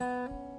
So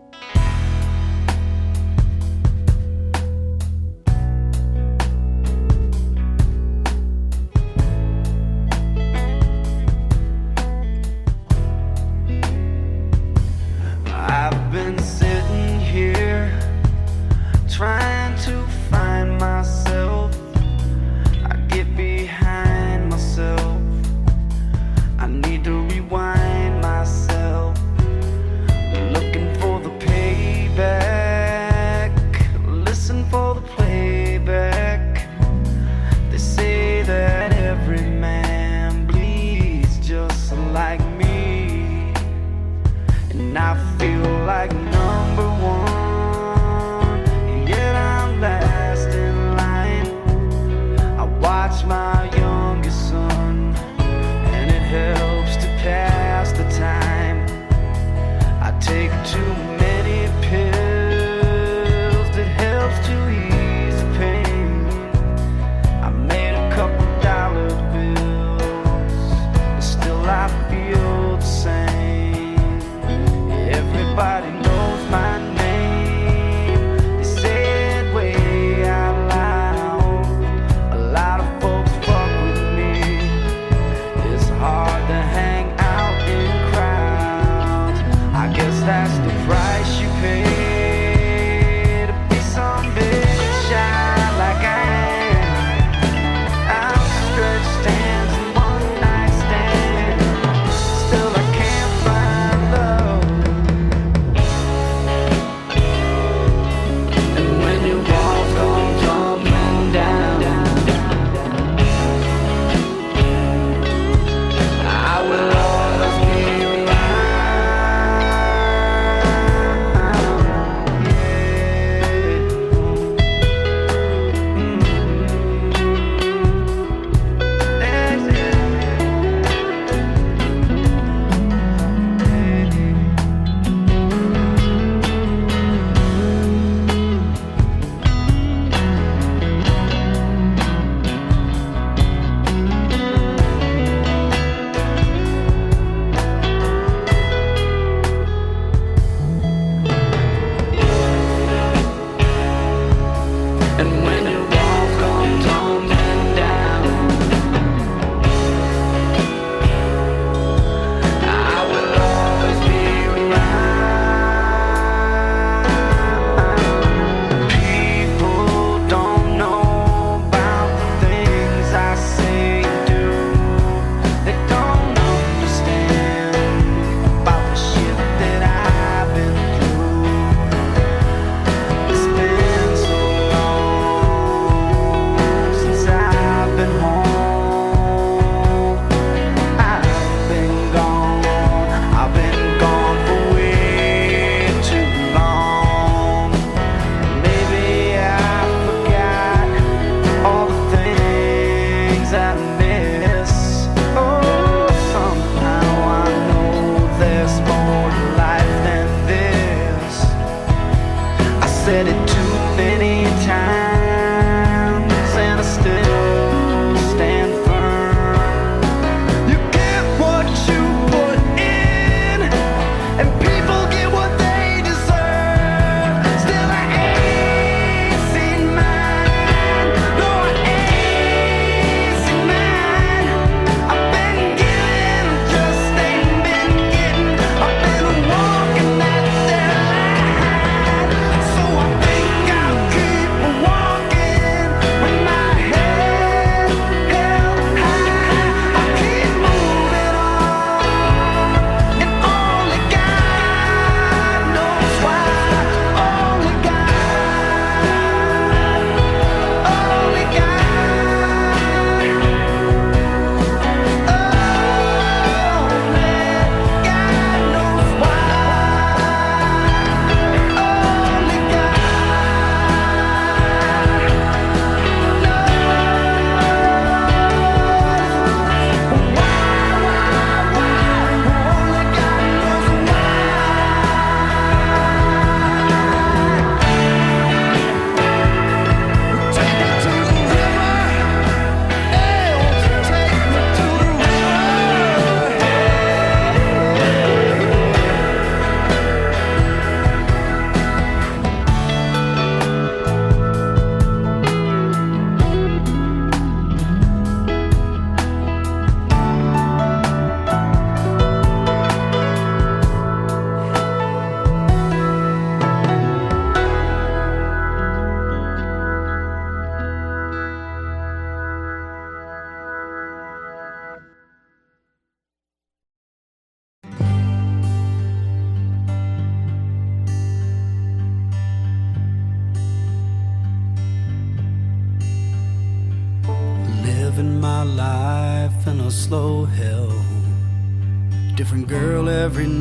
I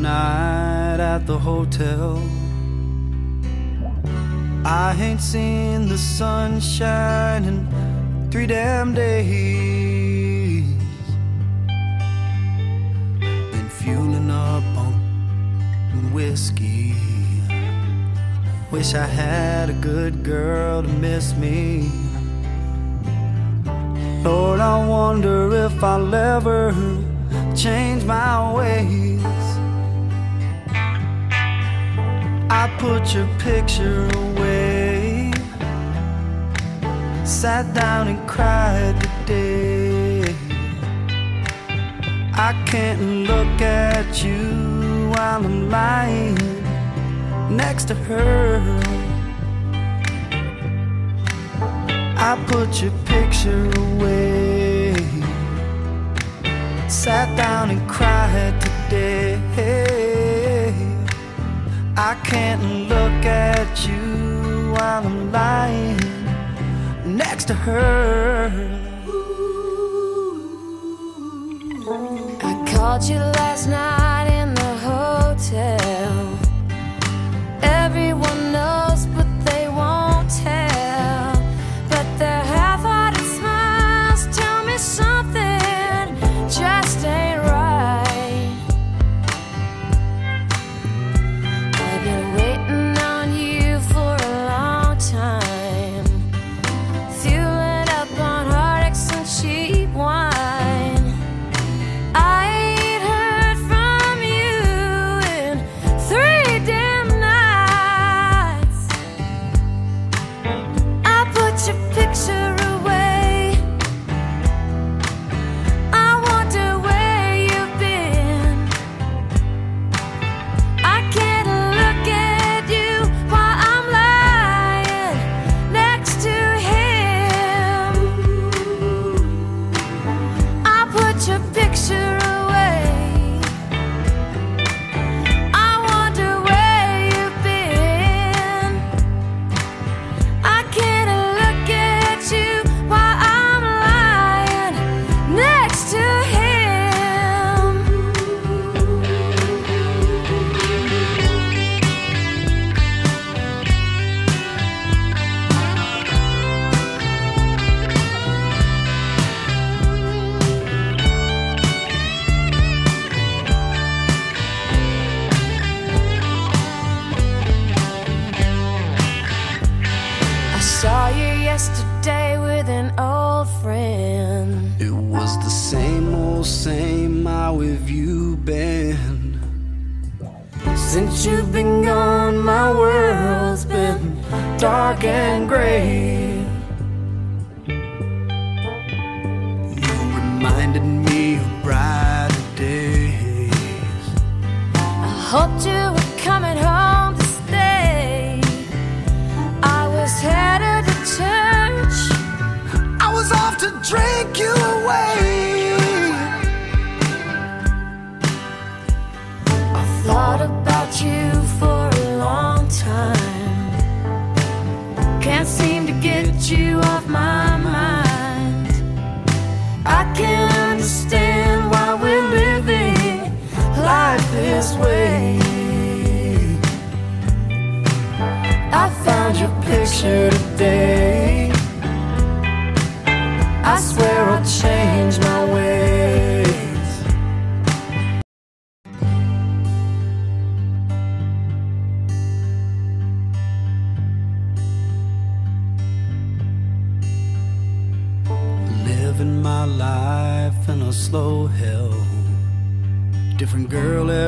night at the hotel. I ain't seen the sunshine in three damn days. Been fueling up on whiskey. Wish I had a good girl to miss me. Lord, I wonder if I'll ever change my ways. I put your picture away, sat down and cried today. I can't look at you while I'm lying next to her. I put your picture away. Sat down and cried today. I can't look at you while I'm lying next to her. I called you last night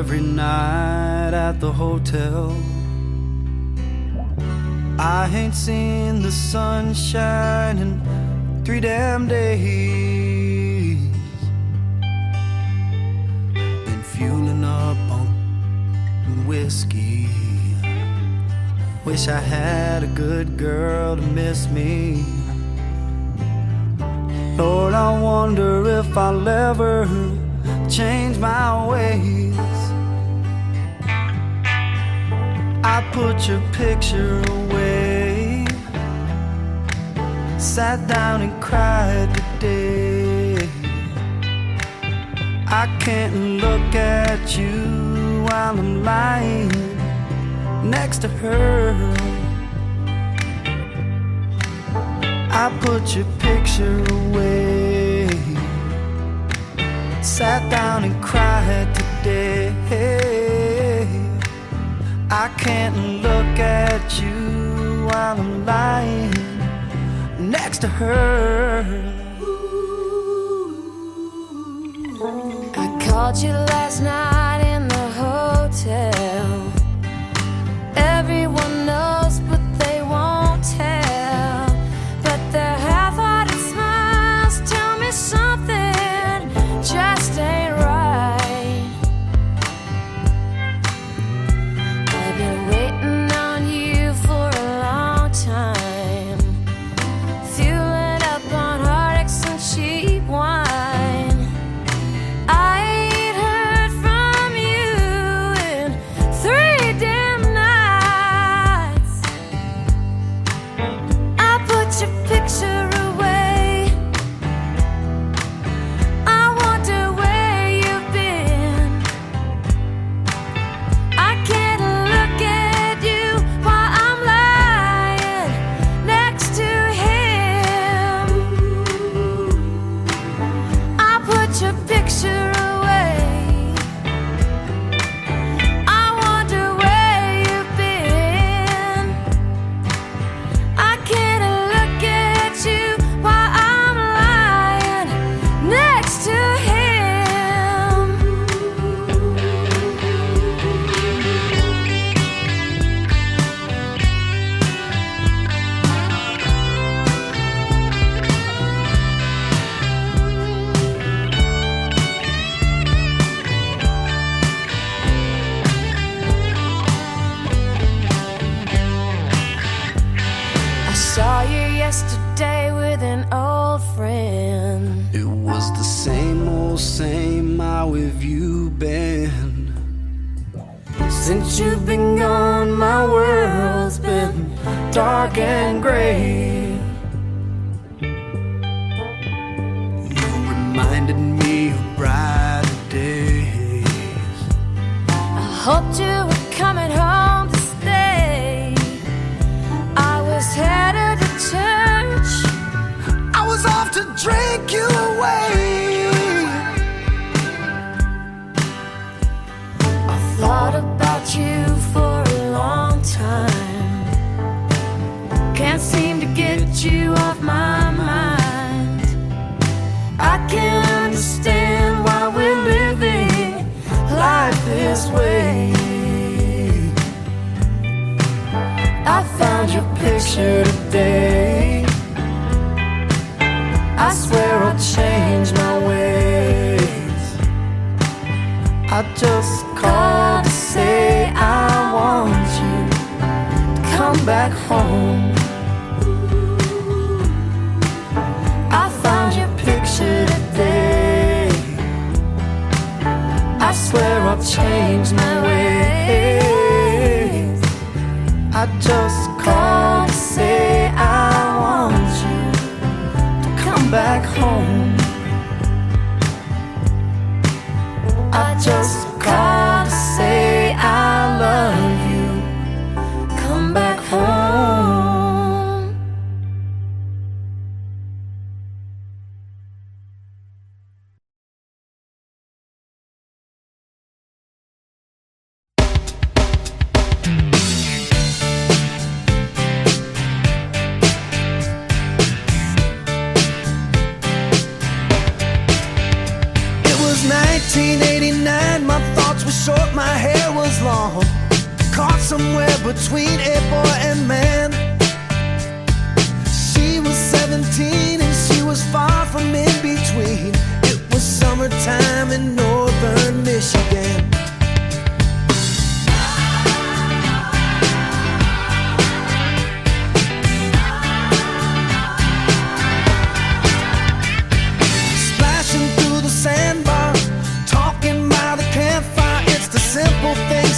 every night at the hotel. I ain't seen the sunshine in three damn days. Been fueling up on whiskey. Wish I had a good girl to miss me. Lord, I wonder if I'll ever change my ways. I put your picture away. Sat down and cried today. I can't look at you while I'm lying next to her. I put your picture away. Sat down and cried today. I can't look at you while I'm lying next to her. I called you last night in the hotel. Was the same old same. How have you been? Since you've been gone, my world's been dark and gray. Picture today. I swear I'll change my ways. I just called to say I want you to come back home. I found your picture today. I swear I'll change my ways. I just called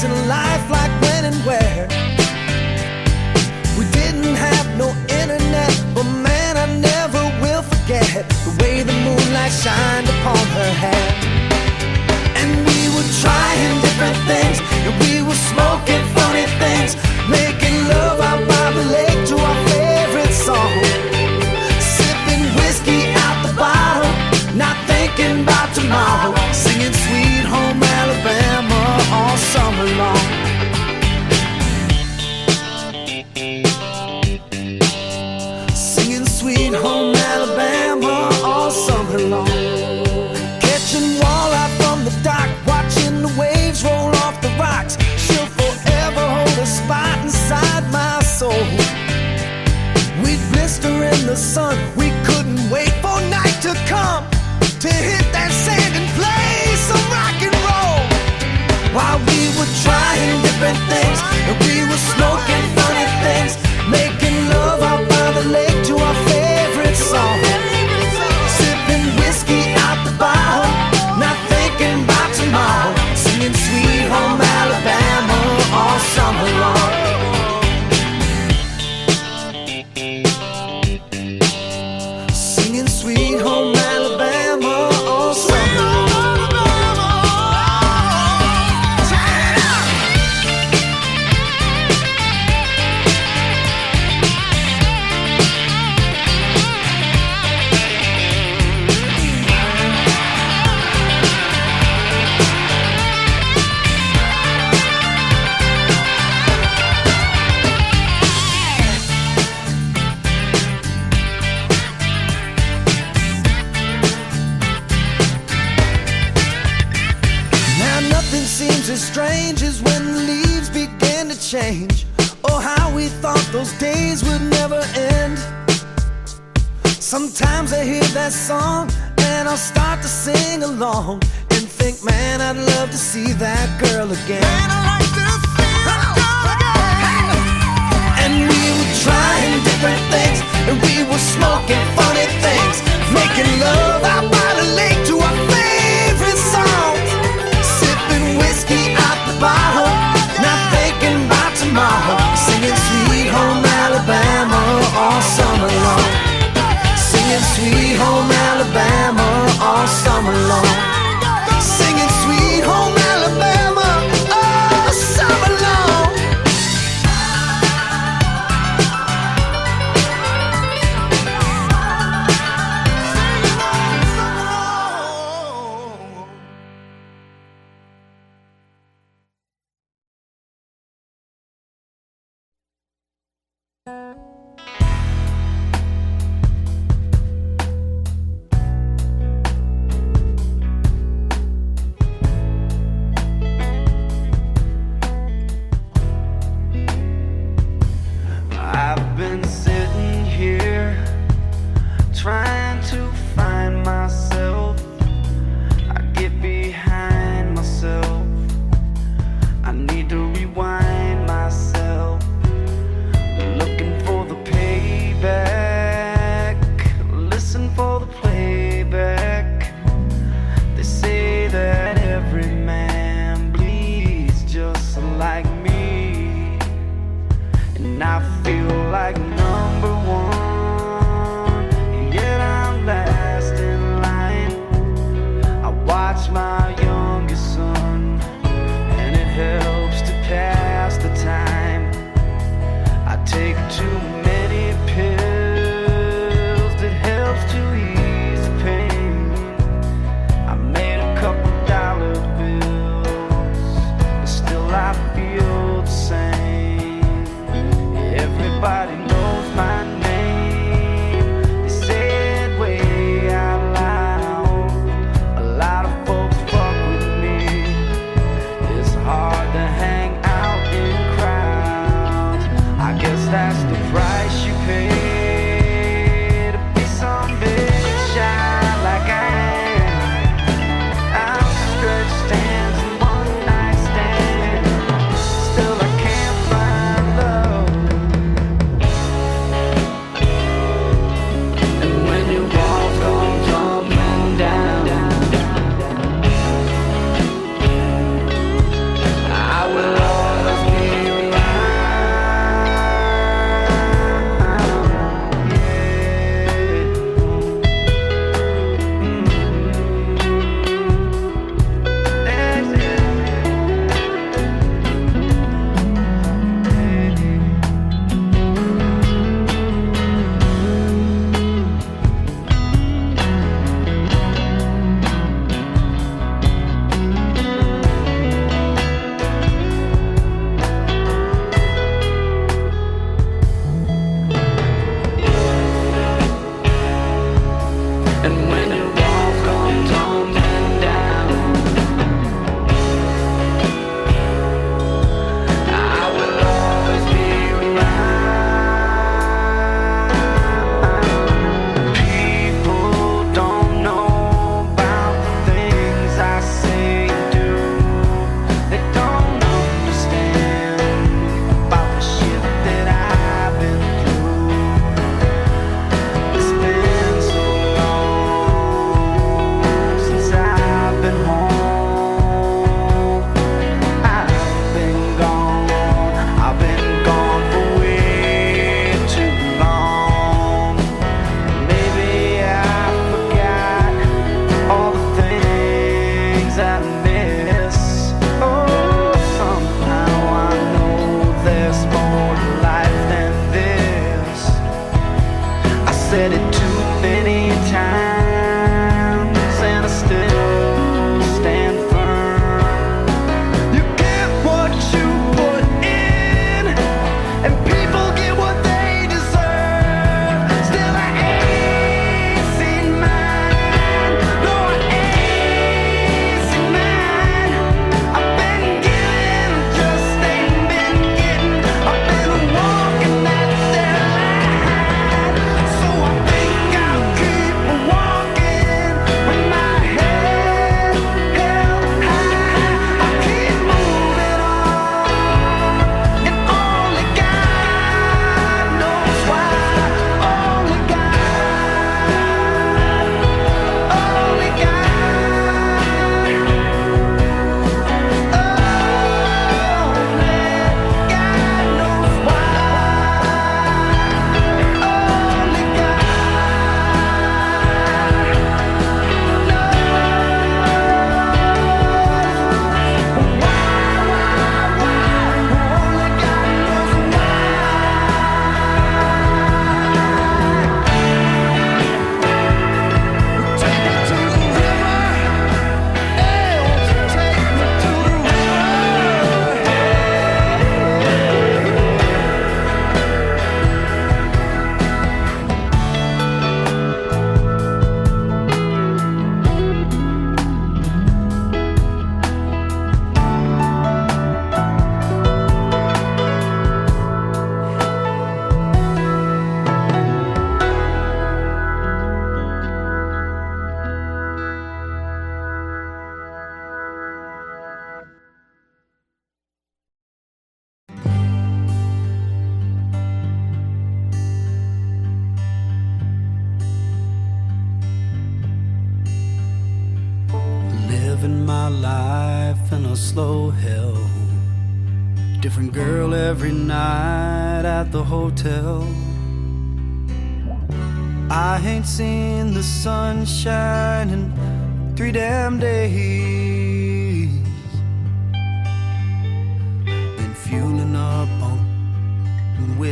In a life like when and where. We didn't have no internet, but man, I never will forget the way the moonlight shined upon her hair. And we were trying different things, and we were smoking.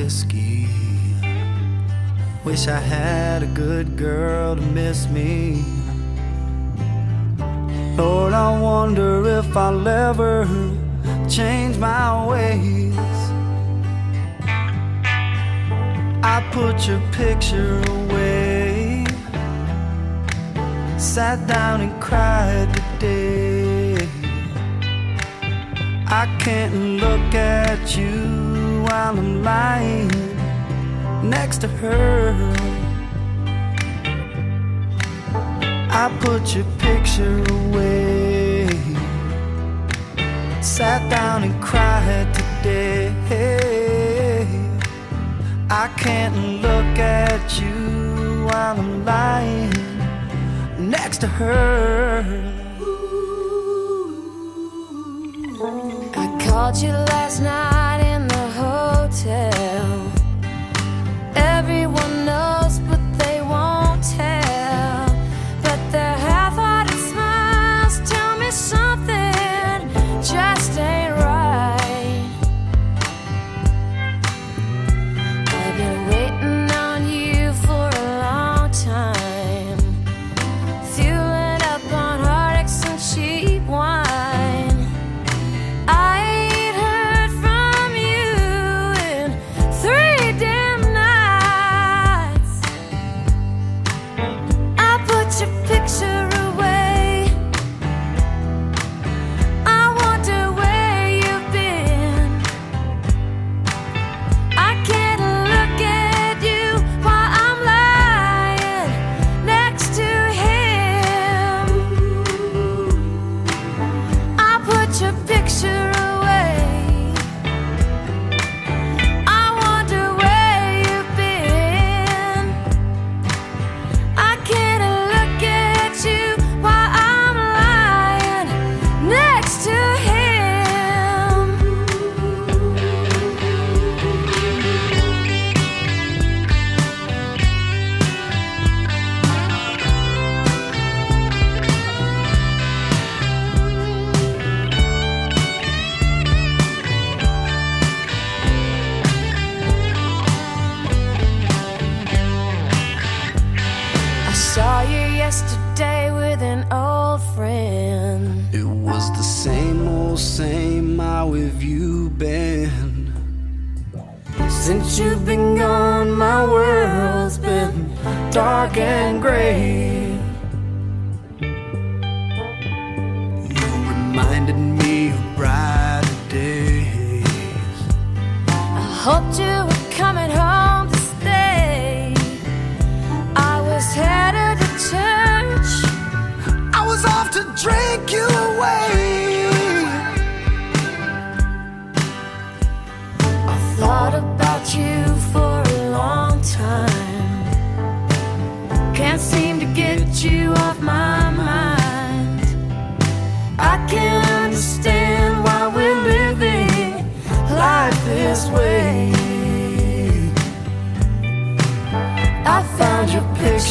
Whiskey. Wish I had a good girl to miss me. Lord, I wonder if I'll ever change my ways. I put your picture away, sat down and cried today. I can't look at you while I'm lying next to her. I put your picture away. Sat down and cried today. I can't look at you while I'm lying next to her. I called you last night with an old friend. It was the same old same. How have you been? Since you've been gone, my world's been dark and gray.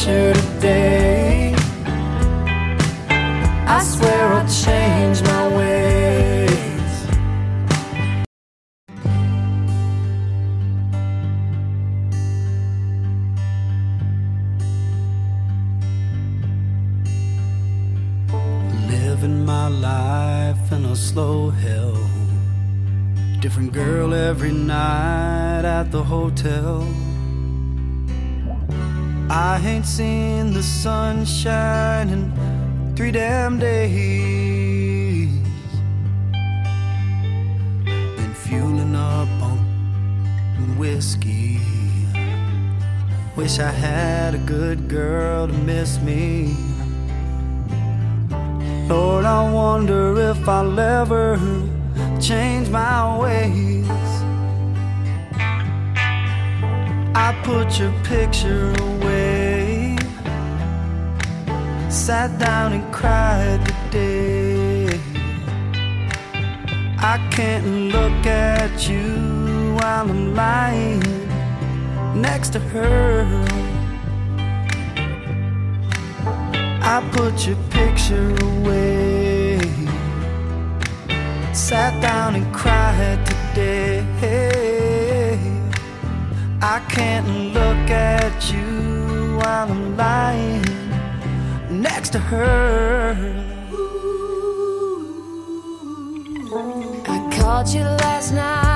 Picture today. I swear I'll change my ways. Living my life in a slow hell. Different girl every night at the hotel. I ain't seen the sunshine in three damn days. Been fueling up on whiskey. Wish I had a good girl to miss me. Lord, I wonder if I'll ever change my ways. I put your picture Sat down and cried today I can't look at you while I'm lying next to her. I put your picture away. Sat down and cried today. I can't look at you while I'm lying next to her. I called you last night.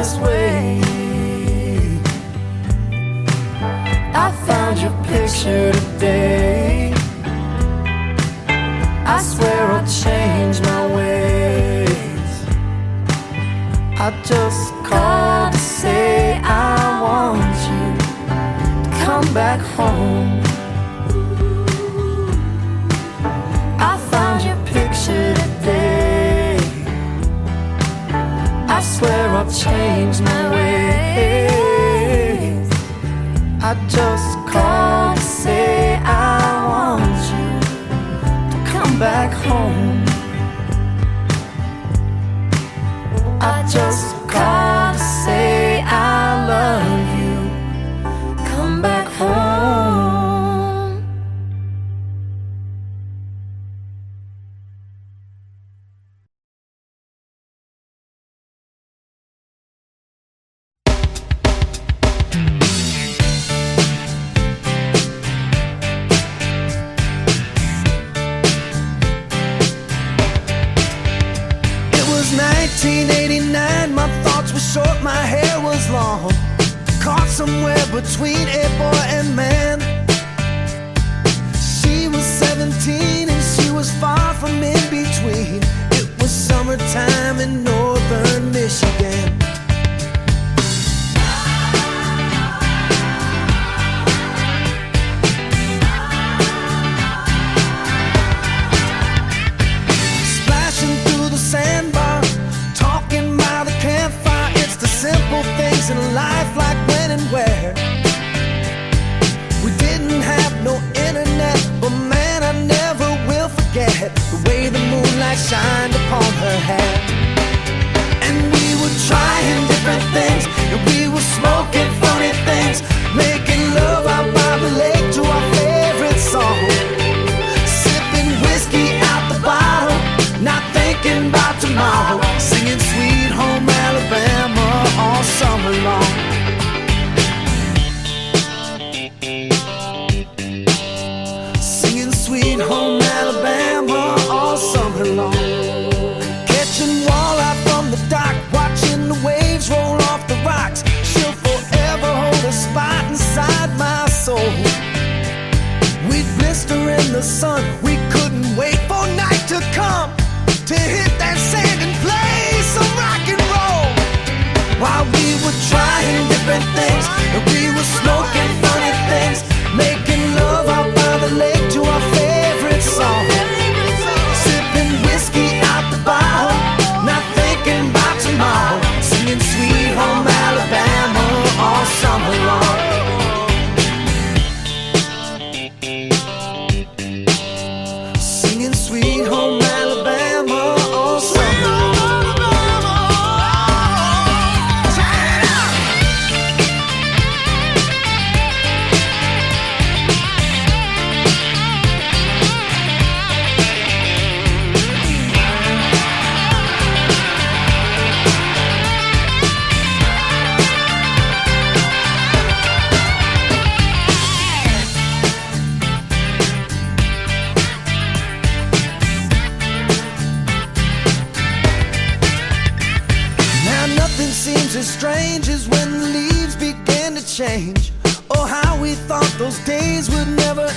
this way. somewhere between a boy and man. She was 17 and she was far from in between. It was summertime in northern Michigan. light shined upon her hair. And we were trying different things, and we were smoking. the sun.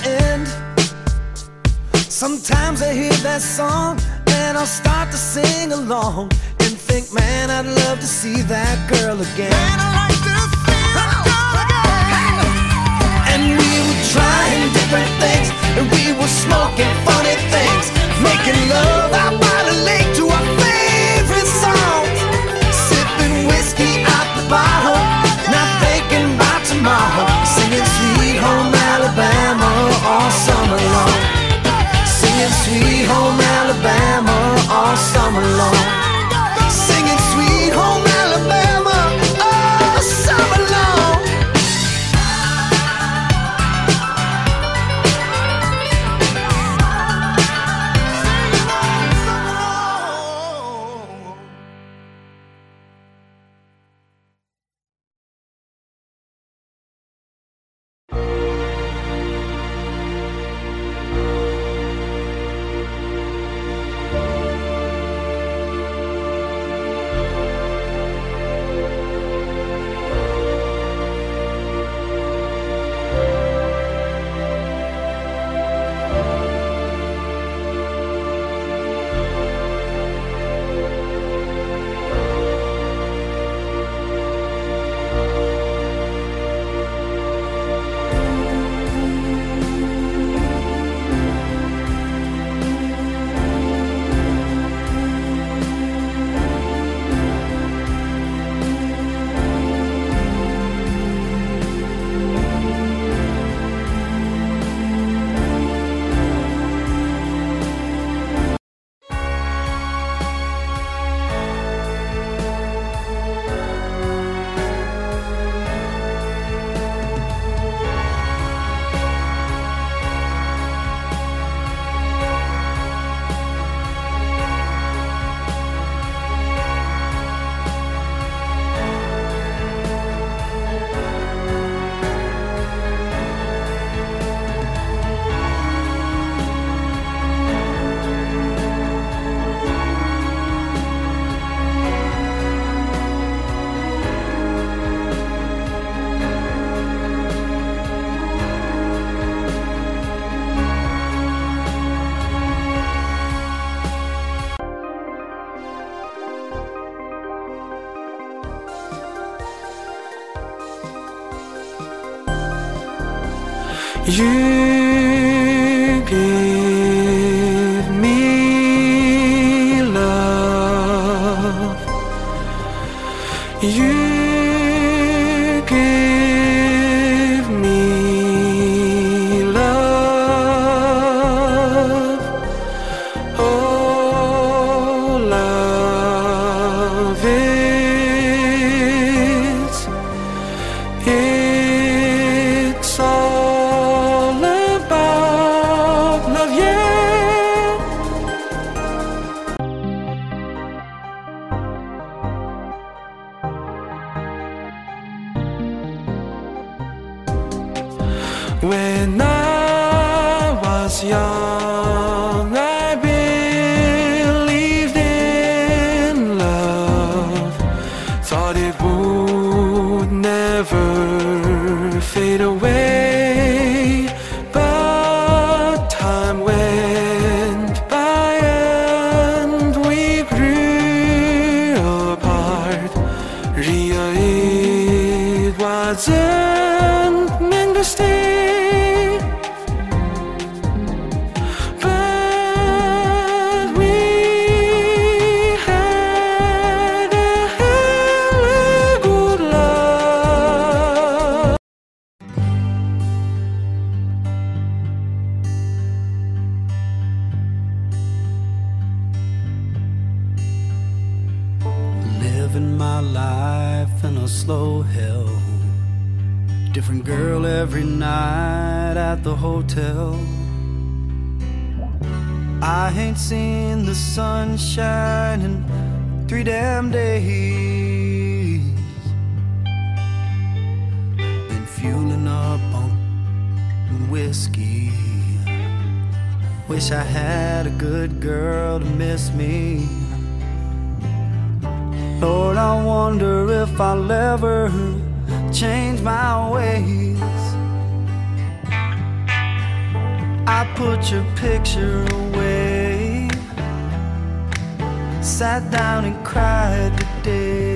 end. Sometimes I hear that song and I'll start to sing along and think, man, I'd love to see that girl again. Man, I like to see that girl again. And we were trying different things, and we were smoking funny things, making love out by the lake. You give me love. You apart. Real it wasn't meant to stay hotel. I ain't seen the sun shine in three damn days. Been fueling up on whiskey. Wish I had a good girl to miss me. Lord, I wonder if I'll ever change my ways. I put your picture away, sat down and cried today.